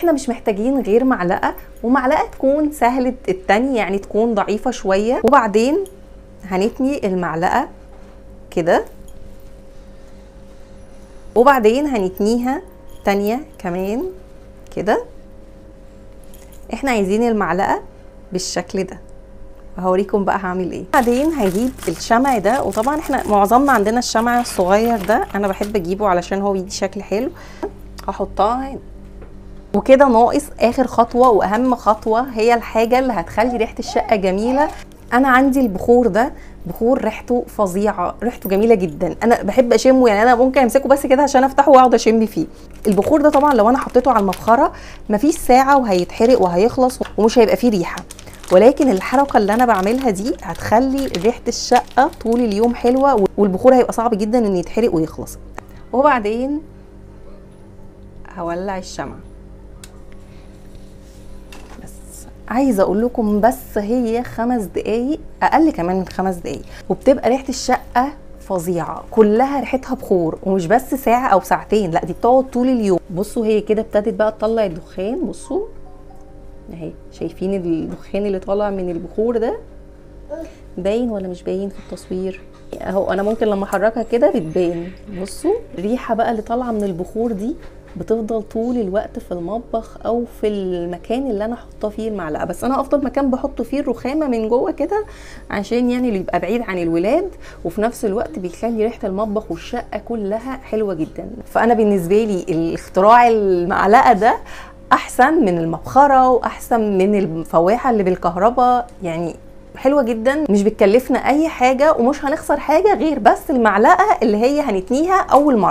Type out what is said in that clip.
إحنا مش محتاجين غير معلقة ومعلقة تكون سهلة التاني يعني تكون ضعيفة شوية. وبعدين هنتني المعلقة كده. وبعدين هنتنيها تانية كمان كده. إحنا عايزين المعلقة بالشكل ده. هوريكم بقى هعمل إيه. بعدين هجيب الشمع ده. وطبعا إحنا معظمنا عندنا الشمع الصغير ده أنا بحب أجيبه علشان هو بيدي شكل حلو. هحطها هنا. وكده ناقص آخر خطوة وأهم خطوة هي الحاجة اللي هتخلي ريحة الشقة جميلة. أنا عندي البخور ده بخور ريحته فظيعة ريحته جميلة جدا. أنا بحب أشمه يعني أنا ممكن أمسكه بس كده عشان أفتحه وأقعد أشم فيه. البخور ده طبعا لو أنا حطيته على المبخره مفيش ساعة وهيتحرق وهيخلص ومش هيبقى فيه ريحة. ولكن الحركة اللي أنا بعملها دي هتخلي ريحة الشقة طول اليوم حلوة والبخور هيبقى صعب جدا انه يتحرق ويخلص. وبعدين هولع الشمع. عايزة أقول لكم بس هي خمس دقايق أقل كمان من خمس دقايق. وبتبقى ريحة الشقة فظيعة كلها ريحتها بخور ومش بس ساعة أو ساعتين لأ دي بتقعد طول اليوم. بصوا هي كده ابتدت بقى تطلع الدخان بصوا. أهي شايفين الدخان اللي طالع من البخور ده؟ باين ولا مش باين في التصوير؟ أهو أنا ممكن لما أحركها كده بتبان. بصوا الريحه بقى اللي طالعة من البخور دي. بتفضل طول الوقت في المطبخ أو في المكان اللي أنا حاطه فيه المعلقة. بس أنا أفضل مكان بحط فيه الرخامة من جوه كده عشان يعني اللي يبقى بعيد عن الولاد وفي نفس الوقت بيخلي ريحة المطبخ والشقة كلها حلوة جدا. فأنا بالنسبة لي الاختراع المعلقة ده أحسن من المبخرة وأحسن من الفواحة اللي بالكهرباء. يعني حلوة جدا مش بتكلفنا أي حاجة ومش هنخسر حاجة غير بس المعلقة اللي هي هنتنيها أول مرة.